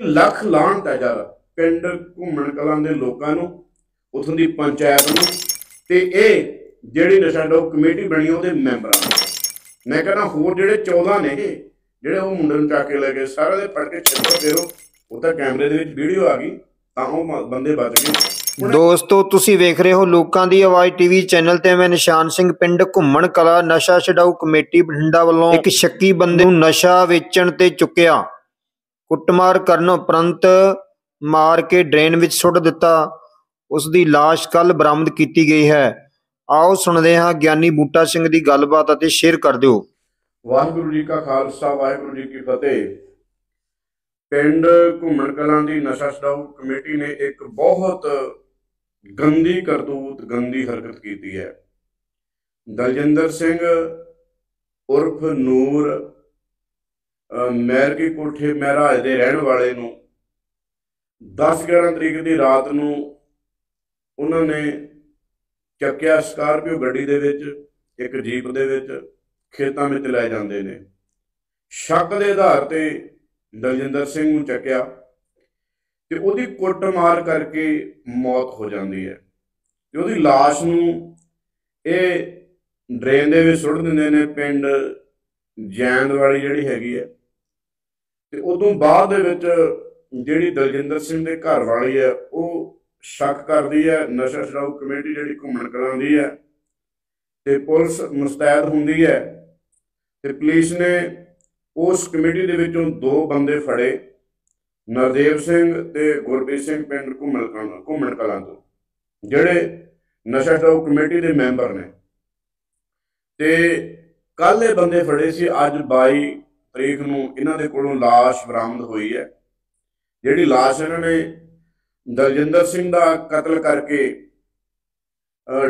ਲੱਖ ਲਾਹਣਤ ਹੈ ਯਾਰ, ਪਿੰਡ ਘੁੰਮਣ ਕਲਾਂ ਦੇ ਲੋਕਾਂ ਨੂੰ, ਉਥੋਂ ਦੀ ਪੰਚਾਇਤ ਨੂੰ, ਤੇ ਇਹ ਜਿਹੜੀ ਨਸ਼ਾ ਡਾਊ ਕਮੇਟੀ ਬਣੀ ਉਹਦੇ ਮੈਂਬਰਾਂ ਮੈਂ ਕਹਿੰਦਾ ਹੋਰ ਜਿਹੜੇ 14 ਨੇ, ਜਿਹੜੇ ਉਹ ਮੁੰਡੇ ਨੂੰ ਚੱਕ ਕੇ ਲੈ ਗਏ ਸਾਰੇ ਦੇ ਫੜ ਕੇ ਛੱਤਰ ਫੇਰੋ ਉਹ ਤਾਂ ਕੈਮਰੇ ਦੇ ਵਿੱਚ ਵੀਡੀਓ ਆ ਗਈ, ਤਾਂ ਉਹ ਬੰਦੇ ਬਚ ਗਏ। ਦੋਸਤੋ, ਤੁਸੀਂ ਵੇਖ ਰਹੇ ਹੋ ਲੋਕਾਂ ਦੀ ਆਵਾਜ਼ ਟੀਵੀ ਚੈਨਲ ਤੇ, ਮੈਂ ਨਿਸ਼ਾਨ ਸਿੰਘ, ਪਿੰਡ ਘੁੰਮਣ ਕਲਾ ਨਸ਼ਾ ਛਡਾਊ ਕਮੇਟੀ ਬਠਿੰਡਾ ਵੱਲੋਂ ਇੱਕ ਸ਼ੱਕੀ ਬੰਦੇ ਨੂੰ ਨਸ਼ਾ ਵੇਚਣ ਤੇ ਚੁੱਕਿਆ। ਕੁੱਟਮਾਰ ਕਰਨ ਉਪਰੰਤ ਮਾਰ ਕੇ ਡਰੇਨ ਵਿੱਚ ਸੁੱਟ ਦਿੱਤਾ। ਉਸ ਦੀ ਲਾਸ਼ ਕੱਲ ਬਰਾਮਦ ਕੀਤੀ ਗਈ ਹੈ। ਆਓ ਸੁਣਦੇ ਹਾਂ ਗਿਆਨੀ ਬੂਟਾ ਸਿੰਘ ਦੀ ਗੱਲਬਾਤ ਅਤੇ ਸ਼ੇਅਰ ਕਰ ਦਿਓ। ਵਾਹਿਗੁਰੂ ਜੀ ਕਾ ਖਾਲਸਾ, ਵਾਹਿਗੁਰੂ ਜੀ ਕੀ ਫਤਿਹ। ਪਿੰਡ ਘੁੰਮਣ ਕਲਾਂ ਦੀ ਨਸ਼ਾ ਛਡਾਊ ਕਮੇਟੀ ਨੇ ਇੱਕ ਬਹੁਤ ਗੰਦੀ ਕਰਤੂਤ, ਗੰਦੀ ਹਰਕਤ ਕੀਤੀ ਹੈ। ਦਲਜਿੰਦਰ ਸਿੰਘ ਉਰਫ ਨੂਰ ਅਹ ਮੈਰਕੀ ਕੋਠੇ ਮਹਿਰਾਜ ਦੇ ਰਹਿਣ ਵਾਲੇ ਨੂੰ 10-11 ਤਰੀਕ ਦੀ ਰਾਤ ਨੂੰ ਉਹਨਾਂ ਨੇ ਚੱਕਿਆ ਸਕਾਰਪੀਓ ਗੱਡੀ ਦੇ ਵਿੱਚ, ਇੱਕ ਜੀਪ ਦੇ ਵਿੱਚ, ਖੇਤਾਂ ਵਿੱਚ ਲੈ ਜਾਂਦੇ ਨੇ। ਸ਼ੱਕ ਦੇ ਆਧਾਰ ਤੇ ਦਲਜਿੰਦਰ ਸਿੰਘ ਨੂੰ ਚੱਕਿਆ ਤੇ ਉਹਦੀ ਕੁੱਟਮਾਰ ਕਰਕੇ ਮੌਤ ਹੋ ਜਾਂਦੀ ਹੈ। ਤੇ ਉਹਦੀ ਲਾਸ਼ ਨੂੰ ਇਹ ਡਰੇਨ ਦੇ ਵਿੱਚ ਸੁੱਟ ਦਿੰਦੇ ਨੇ, ਪਿੰਡ ਜੈਂਦ ਵਾਲੀ ਜਿਹੜੀ ਹੈਗੀ ਹੈ। ਤੇ ਉਦੋਂ ਬਾਅਦ ਦੇ ਵਿੱਚ ਜਿਹੜੀ ਦਲਜਿੰਦਰ ਸਿੰਘ ਦੇ ਘਰ ਵਾਲੀ ਹੈ, ਉਹ ਸ਼ੱਕ ਕਰਦੀ ਹੈ, ਨਸ਼ਾ ਛਡਾਊ ਕਮੇਟੀ ਜਿਹੜੀ ਘੁੰਮਣ ਕਰਾਉਂਦੀ ਹੈ ਤੇ ਪੁਲਿਸ ਮੁਸਤੈਦ ਹੁੰਦੀ ਹੈ ਤੇ ਪੁਲਿਸ ਨੇ ਉਸ ਕਮੇਟੀ ਦੇ ਵਿੱਚੋਂ ਦੋ ਬੰਦੇ ਫੜੇ, ਨਰਦੇਵ ਸਿੰਘ ਤੇ ਗੁਰਪ੍ਰੀਤ ਸਿੰਘ ਪਿੰਡ ਘੁੰਮਣ ਕਲਾਂ ਘੁੰਮਣ ਕਲਾਂ ਤੋਂ, ਜਿਹੜੇ ਨਸ਼ਾ ਛਡਾਊ ਕਮੇਟੀ ਦੇ ਮੈਂਬਰ ਨੇ। ਤੇ ਕੱਲ ਇਹ ਬੰਦੇ ਫੜੇ ਸੀ, ਅੱਜ 22 ਤਰੀਕ ਨੂੰ ਇਹਨਾਂ ਦੇ ਕੋਲੋਂ ਲਾਸ਼ ਬਰਾਮਦ ਹੋਈ ਹੈ। ਜਿਹੜੀ ਲਾਸ਼ ਇਹਨਾਂ ਨੇ ਦਲਜਿੰਦਰ ਸਿੰਘ ਦਾ ਕਤਲ ਕਰਕੇ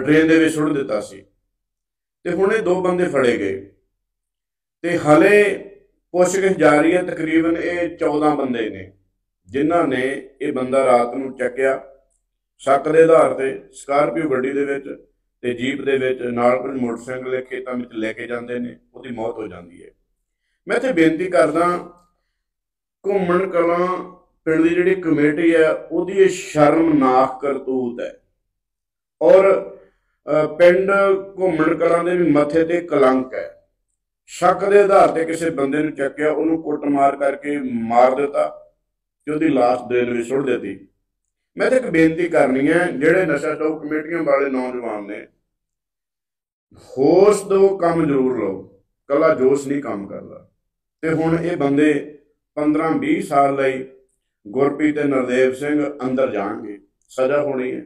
ਡਰੇਨ ਦੇ ਵਿੱਚ ਸੁੱਟ ਦਿੱਤਾ ਸੀ। ਤੇ ਹੁਣ ਇਹ ਦੋ ਬੰਦੇ ਫੜੇ ਗਏ। ਤੇ ਹਲੇ ਪੁੱਛਗਿੱਛ ਜਾਰੀ ਹੈ, ਤਕਰੀਬਨ ਇਹ 14 ਬੰਦੇ ਨੇ, ਜਿਨ੍ਹਾਂ ਨੇ ਇਹ ਬੰਦਾ ਰਾਤ ਨੂੰ ਚੱਕਿਆ ਸ਼ੱਕ ਦੇ ਆਧਾਰ ਤੇ, ਸਕਾਰਪੀਓ ਗੱਡੀ ਦੇ ਵਿੱਚ ਤੇ ਜੀਪ ਦੇ ਵਿੱਚ, ਨਾਲ ਕੁਝ ਮੋਟਰਸਾਈਕਲ ਦੇ ਖੇਤਾਂ ਵਿੱਚ ਲੈ ਕੇ ਜਾਂਦੇ ਨੇ, ਉਹਦੀ ਮੌਤ ਹੋ ਜਾਂਦੀ ਹੈ। ਮੈਂ ਇੱਥੇ ਬੇਨਤੀ ਕਰਦਾ ਘੁੰਮਣ ਕਲਾਂ, ਪਿੰਡ ਦੀ ਜਿਹੜੀ ਕਮੇਟੀ ਹੈ, ਉਹਦੀ ਇਹ ਸ਼ਰਮਨਾਕ ਕਰਤੂਤ ਹੈ। ਔਰ ਪਿੰਡ ਘੁੰਮਣ ਕਲਾਂ ਦੇ ਵੀ ਮੱਥੇ ਤੇ ਕਲੰਕ ਹੈ। ਸ਼ੱਕ ਦੇ ਆਧਾਰ ਤੇ ਕਿਸੇ ਬੰਦੇ ਨੂੰ ਚੱਕਿਆ, ਉਹਨੂੰ ਕੁੱਟਮਾਰ ਕਰਕੇ ਮਾਰ ਦਿੱਤਾ ਤੇ ਉਹਦੀ ਲਾਸ਼ ਡਰੇਨ ਵਿੱਚ ਸੁੱਟ ਦਿੱਤੀ। ਮੈਂ ਤੇ ਇੱਕ ਬੇਨਤੀ ਕਰਨੀ ਹੈ, ਜਿਹੜੇ ਨਸ਼ਾ ਛਡਾਊ ਕਮੇਟੀਆਂ ਵਾਲੇ ਨੌਜਵਾਨ ਨੇ, ਹੋਸ਼ ਦੋ ਕੰਮ ਜ਼ਰੂਰ ਲਓ, ਕੱਲਾ ਜੋਸ਼ ਨਹੀਂ ਕੰਮ ਕਰਦਾ। ਤੇ ਹੁਣ ਇਹ ਬੰਦੇ 15 20 ਸਾਲ ਲਈ ਗੁਰਪ੍ਰੀਤ ਤੇ ਨਰਦੇਵ ਸਿੰਘ ਅੰਦਰ ਜਾਣਗੇ। ਸਜ਼ਾ ਹੋਣੀ ਹੈ।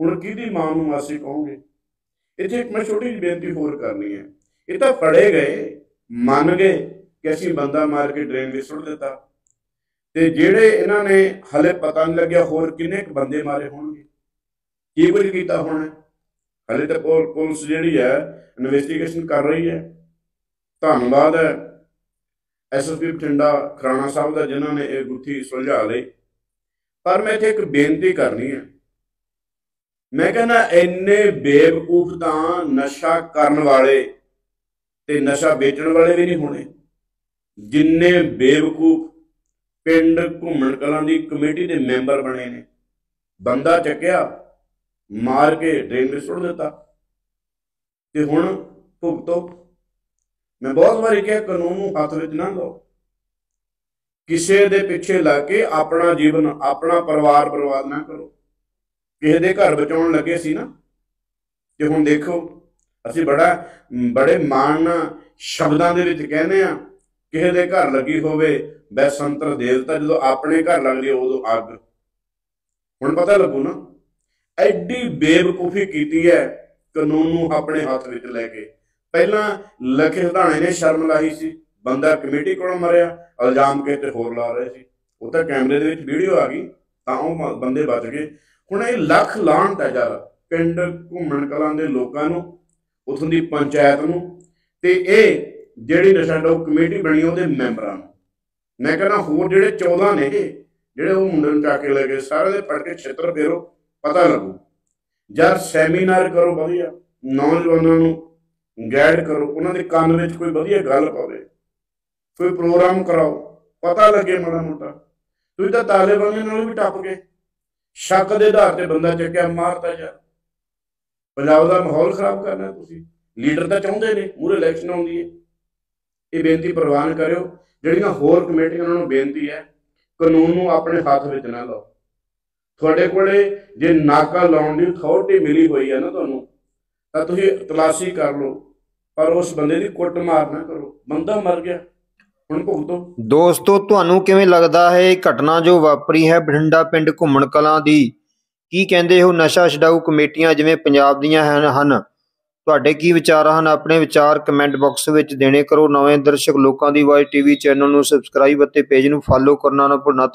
ਹੁਣ ਕਿਹਦੀ ਮਾਂ ਨੂੰ ਮਾਸੀ ਕਹੋਗੇ? ਇੱਥੇ ਇੱਕ ਮੈਂ ਛੋਟੀ ਜਿਹੀ ਬੇਨਤੀ ਹੋਰ ਕਰਨੀ ਹੈ। ਇਹ ਤਾਂ ਫੜੇ ਗਏ, ਮੰਨ ਗਏ ਕਿ ਅਸੀਂ ਬੰਦਾ ਮਾਰ ਕੇ ਡਰੇਨ ਵਿੱਚ ਸੁੱਟ ਦਿੱਤਾ। ਤੇ ਜਿਹੜੇ ਇਹਨਾਂ ਨੇ ਹਲੇ ਪਤਾ ਨਹੀਂ ਲੱਗਿਆ ਹੋਰ ਕਿੰਨੇ ਕੁ ਬੰਦੇ ਮਾਰੇ ਹੋਣਗੇ। ਕੀ ਕੁਝ ਕੀਤਾ ਹੋਣਾ? ਹਲੇ ਤਾਂ ਪੁਲਿਸ ਜਿਹੜੀ ਹੈ ਇਨਵੈਸਟੀਗੇਸ਼ਨ ਕਰ ਰਹੀ ਹੈ। ਧੰਨਵਾਦ ਹੈ। ਐਸਐਸਪੀ ਬਠਿੰਡਾ ਖਰਾਣਾ ਸਾਹਿਬ ਦਾ, ਜਿਨ੍ਹਾਂ ਨੇ ਇਹ ਗੁੱਥੀ ਸੁਲਝਾ ਲਈ। ਪਰ ਮੈਂ ਇੱਥੇ ਇੱਕ ਬੇਨਤੀ ਕਰਨੀ ਹੈ। ਮੈਂ ਕਹਿੰਦਾ, ਇੰਨੇ ਬੇਵਕੂਫ ਤਾਂ ਨਸ਼ਾ ਕਰਨ ਵਾਲੇ ਤੇ ਨਸ਼ਾ ਵੇਚਣ ਵਾਲੇ ਵੀ ਨਹੀਂ ਹੋਣੇ। ਜਿੰਨੇ ਬੇਵਕੂਫ ਪਿੰਡ ਘੁੰਮਣ ਕਲਾਂ ਦੀ ਕਮੇਟੀ ਦੇ ਮੈਂਬਰ ਬਣੇ ਨੇ। ਬੰਦਾ ਚੱਕਿਆ, ਮਾਰ ਕੇ ਡਰੇਨ ਵਿੱਚ ਸੁੱਟ ਦਿੱਤਾ। ਤੇ ਹੁਣ ਭੁਗਤੋ। ਮੈਂ ਬਹੁਤ ਵਾਰੀ ਕਿਹਾ ਕਾਨੂੰਨ ਨੂੰ ਹੱਥ ਵਿੱਚ ਨਾ ਲਓ। ਕਿਸੇ ਦੇ ਪਿੱਛੇ ਲੱਗ ਕੇ ਆਪਣਾ ਜੀਵਨ ਆਪਣਾ ਪਰਿਵਾਰ ਬਰਬਾਦ ਨਾ ਕਰੋ। ਕਿਸੇ ਦੇ ਘਰ ਬਚਾਉਣ ਲੱਗੇ ਸੀ ਨਾ ਤੇ ਹੁਣ ਦੇਖੋ ਅਸੀਂ ਬੜਾ ਬੜੇ ਮਾਣ ਨਾਲ ਸ਼ਬਦਾਂ ਦੇ ਵਿੱਚ ਕਹਿੰਦੇ ਆ ਕਿਸੇ ਦੇ ਘਰ ਲੱਗੀ ਹੋਵੇ ਬੈਸੰਤਰ ਦੇਵਤਾ ਜਦੋਂ ਆਪਣੇ ਘਰ ਲੱਗਦੀ ਹੈ, ਉਦੋਂ ਅੱਗ। ਹੁਣ ਪਤਾ ਲੱਗੂ ਨਾ ਐਡੀ ਬੇਵਕੂਫੀ ਕੀਤੀ ਹੈ ਕਾਨੂੰਨ ਨੂੰ ਆਪਣੇ ਹੱਥ ਵਿੱਚ ਲੈ ਕੇ। ਪਹਿਲਾਂ ਲਖੇ ਹਧਾਣੇ ਨੇ ਸ਼ਰਮ ਲਾਈ ਸੀ, ਬੰਦਾ ਕਮੇਟੀ ਕੋਲੋਂ ਮਰਿਆ, ਇਲਜ਼ਾਮ ਕਿਤੇ ਹੋਰ ਲਾ ਰਹੇ ਸੀ। ਉਹ ਤਾਂ ਕੈਮਰੇ ਦੇ ਵਿੱਚ ਵੀਡੀਓ ਆ ਗਈ, ਤਾਂ ਉਹ ਬੰਦੇ ਬਚ ਗਏ। ਹੁਣ ਇਹ ਲੱਖ ਲਾਹਣਤ ਹੈ ਯਾਰ, ਪਿੰਡ ਘੁੰਮਣ ਕਲਾਂ ਦੇ ਲੋਕਾਂ ਨੂੰ, ਉਥੋਂ ਦੀ ਪੰਚਾਇਤ ਨੂੰ, ਤੇ ਇਹ ਜਿਹੜੀ ਨਸ਼ਾ ਡਾਊ ਕਮੇਟੀ ਬਣੀ ਉਹਦੇ ਮੈਂਬਰਾਂ ਨੂੰ। ਮੈਂ ਕਹਿੰਦਾ ਹੋਰ ਜਿਹੜੇ 14 ਨੇ, ਜਿਹੜੇ ਉਹ ਮੁੰਡੇ ਨੂੰ ਚੱਕ ਕੇ ਲੈ ਗਏ ਸਾਰੇ ਦੇ ਫੜ ਕੇ ਛਿੱਤਰ ਫੇਰੋ, ਪਤਾ ਲੱਗੂ। ਯਾਰ ਸੈਮੀਨਾਰ ਕਰੋ ਵਧੀਆ, ਨੌਜਵਾਨਾਂ ਨੂੰ ਗਾਈਡ ਕਰੋ, ਉਹਨਾਂ ਦੇ ਕੰਨ ਵਿੱਚ ਕੋਈ ਵਧੀਆ ਗੱਲ ਪਵੇ। ਕੋਈ ਪ੍ਰੋਗਰਾਮ ਕਰਾਓ, ਪਤਾ ਲੱਗੇ ਮਾੜਾ ਮੋਟਾ। ਤੁਸੀਂ ਤਾਂ ਤਾਲਿਬਾਨੀ ਨਾਲ ਵੀ ਟੱਪ ਗਏ। ਸ਼ੱਕ ਦੇ ਆਧਾਰ ਤੇ ਬੰਦਾ ਚੱਕਿਆ, ਮਾਰਤਾ ਯਾਰ। ਪੰਜਾਬ ਦਾ ਮਾਹੌਲ ਖਰਾਬ ਕਰਨਾ ਤੁਸੀਂ। ਲੀਡਰ ਤਾਂ ਚਾਹੁੰਦੇ ਨੇ ਮੂਰੇ ਇਲੈਕਸ਼ਨ ਆਉਂਦੀ ਹੈ। ਇਹ ਬੇਨਤੀ ਪ੍ਰਵਾਨ ਕਰਿਓ, ਜਿਹੜੀਆਂ ਹੋਰ ਕਮੇਟੀਆਂ ਉਹਨਾਂ ਨੂੰ ਬੇਨਤੀ ਹੈ, ਕਾਨੂੰਨ ਨੂੰ ਆਪਣੇ ਹੱਥ ਵਿੱਚ ਨਾ ਲਓ। ਤੁਹਾਡੇ ਕੋਲੇ ਜੇ ਨਾਕਾ ਲਾਉਣ ਦੀ ਅਥਾਰਟੀ ਮਿਲੀ ਹੋਈ ਹੈ ਨਾ ਤੁਹਾਨੂੰ, ਤਾਂ ਤੁਸੀਂ ਤਲਾਸ਼ੀ ਕਰ ਲਓ। ਪਰ ਉਸ ਬੰਦੇ ਦੀ ਕੁੱਟ ਮਾਰ ਨਾ ਕਰੋ। ਬੰਦਾ ਮਰ ਗਿਆ। ਹੁਣ ਭੁਗਤੋ ਦੋਸਤੋ, ਤੁਹਾਨੂੰ ਕਿਵੇਂ ਲੱਗਦਾ ਹੈ ਇਹ ਘਟਨਾ ਜੋ ਵਾਪਰੀ ਹੈ ਬਠਿੰਡਾ ਪਿੰਡ ਘੁੰਮਣ ਕਲਾਂ ਦੀ? ਕੀ ਕਹਿੰਦੇ ਹੋ ਨਸ਼ਾ ਛਡਾਊ ਕਮੇਟੀਆਂ ਜਿਵੇਂ ਪੰਜਾਬ ਦੀਆਂ ਹਨ ਤੁਹਾਡੇ ਕੀ ਵਿਚਾਰ ਹਨ? ਆਪਣੇ ਵਿਚਾਰ ਕਮੈਂਟ ਬਾਕਸ ਵਿੱਚ ਦੇਣੇ ਕਰੋ। ਨਵੇਂ ਦਰਸ਼ਕ ਲੋਕਾਂ ਦੀ ਆਵਾਜ਼ ਟੀਵੀ ਚੈਨਲ ਨੂੰ ਸਬਸਕ੍ਰਾਈਬ ਅਤੇ ਪੇਜ ਨੂੰ ਫਾਲੋ ਕਰਨਾ ਨਾ ਭੁੱਲਣਾ।